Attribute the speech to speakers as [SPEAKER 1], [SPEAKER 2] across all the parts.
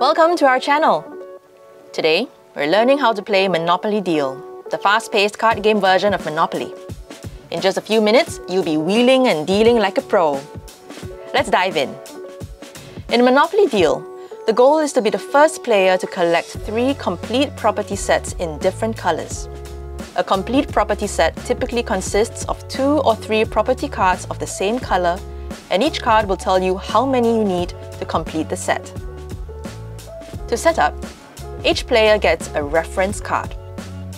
[SPEAKER 1] Welcome to our channel. Today, we're learning how to play Monopoly Deal, the fast-paced card game version of Monopoly. In just a few minutes, you'll be wheeling and dealing like a pro. Let's dive in. In Monopoly Deal, the goal is to be the first player to collect three complete property sets in different colors. A complete property set typically consists of two or three property cards of the same color, and each card will tell you how many you need to complete the set. To set up, each player gets a reference card.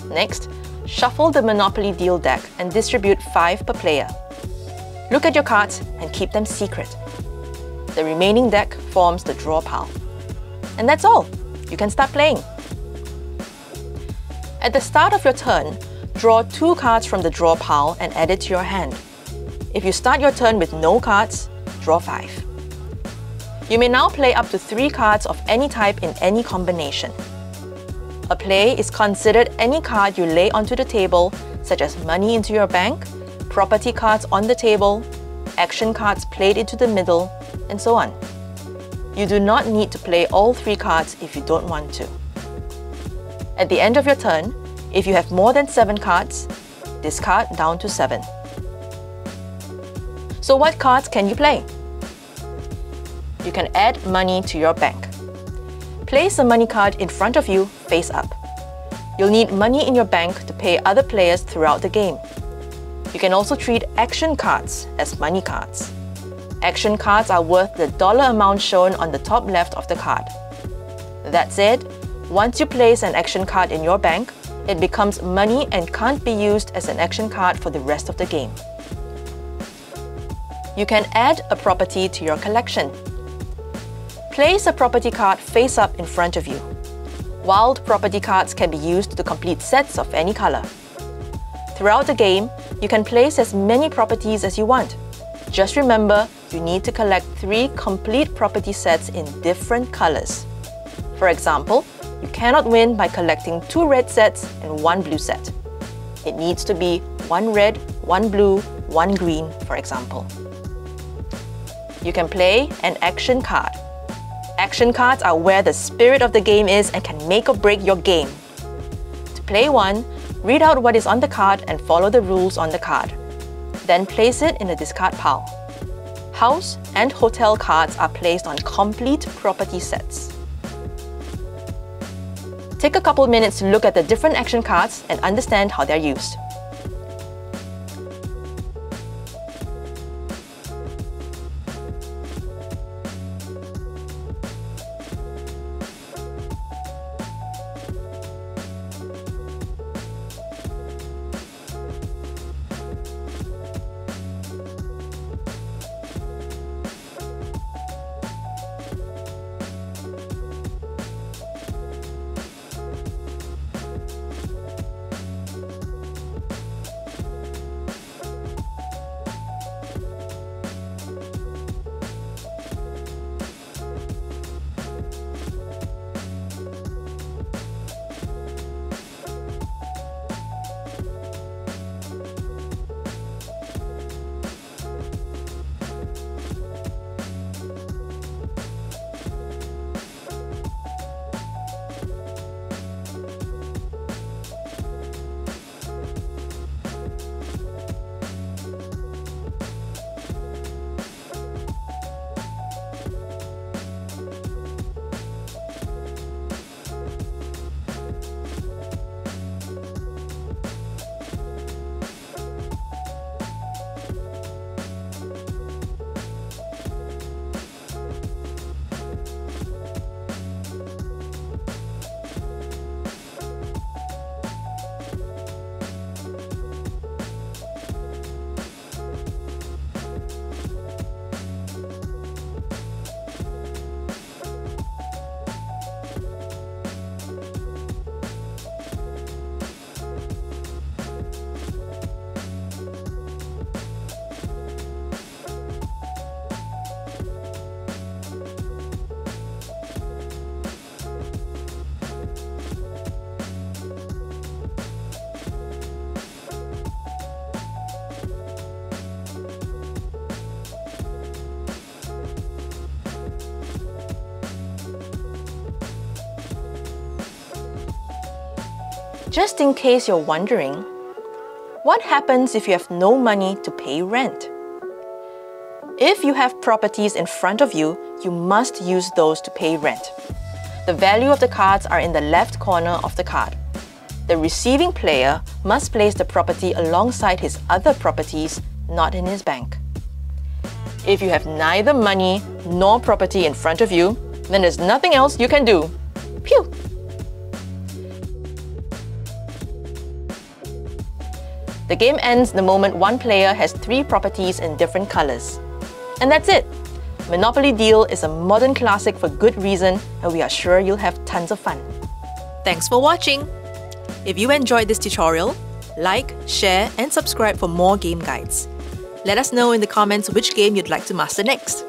[SPEAKER 1] Next, shuffle the Monopoly Deal deck and distribute 5 per player. Look at your cards and keep them secret. The remaining deck forms the draw pile. And that's all. You can start playing. At the start of your turn, draw two cards from the draw pile and add it to your hand. If you start your turn with no cards, draw five. You may now play up to three cards of any type in any combination. A play is considered any card you lay onto the table, such as money into your bank, property cards on the table, action cards played into the middle, and so on. You do not need to play all three cards if you don't want to. At the end of your turn, if you have more than 7 cards, discard down to 7. So what cards can you play? You can add money to your bank. Place a money card in front of you, face up. You'll need money in your bank to pay other players throughout the game. You can also treat action cards as money cards. Action cards are worth the dollar amount shown on the top left of the card. That said, once you place an action card in your bank, it becomes money and can't be used as an action card for the rest of the game. You can add a property to your collection. Place a property card face up in front of you. Wild property cards can be used to complete sets of any color. Throughout the game, you can place as many properties as you want. Just remember, you need to collect three complete property sets in different colors. For example, you cannot win by collecting two red sets and one blue set. It needs to be one red, one blue, one green, for example. You can play an action card. Action cards are where the spirit of the game is and can make or break your game. To play one, read out what is on the card and follow the rules on the card. Then place it in the discard pile. House and hotel cards are placed on complete property sets. Take a couple minutes to look at the different action cards and understand how they're used. Just in case you're wondering, what happens if you have no money to pay rent? If you have properties in front of you, you must use those to pay rent. The value of the cards are in the left corner of the card. The receiving player must place the property alongside his other properties, not in his bank. If you have neither money nor property in front of you, then there's nothing else you can do. Pew! The game ends the moment one player has three properties in different colors. And that's it! Monopoly Deal is a modern classic for good reason, and we are sure you'll have tons of fun. Thanks for watching! If you enjoyed this tutorial, like, share, and subscribe for more game guides. Let us know in the comments which game you'd like to master next.